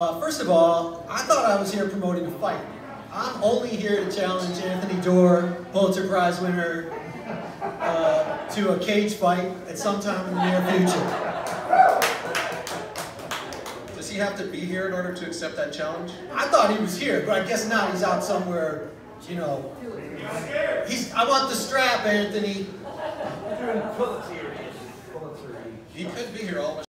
Uh, first of all, I thought I was here promoting a fight. I'm only here to challenge Anthony Doerr, Pulitzer Prize winner, uh, to a cage fight at some time in the near future. Does he have to be here in order to accept that challenge? I thought he was here, but I guess not. he's out somewhere, you know. He's, I want the strap, Anthony. He could be here all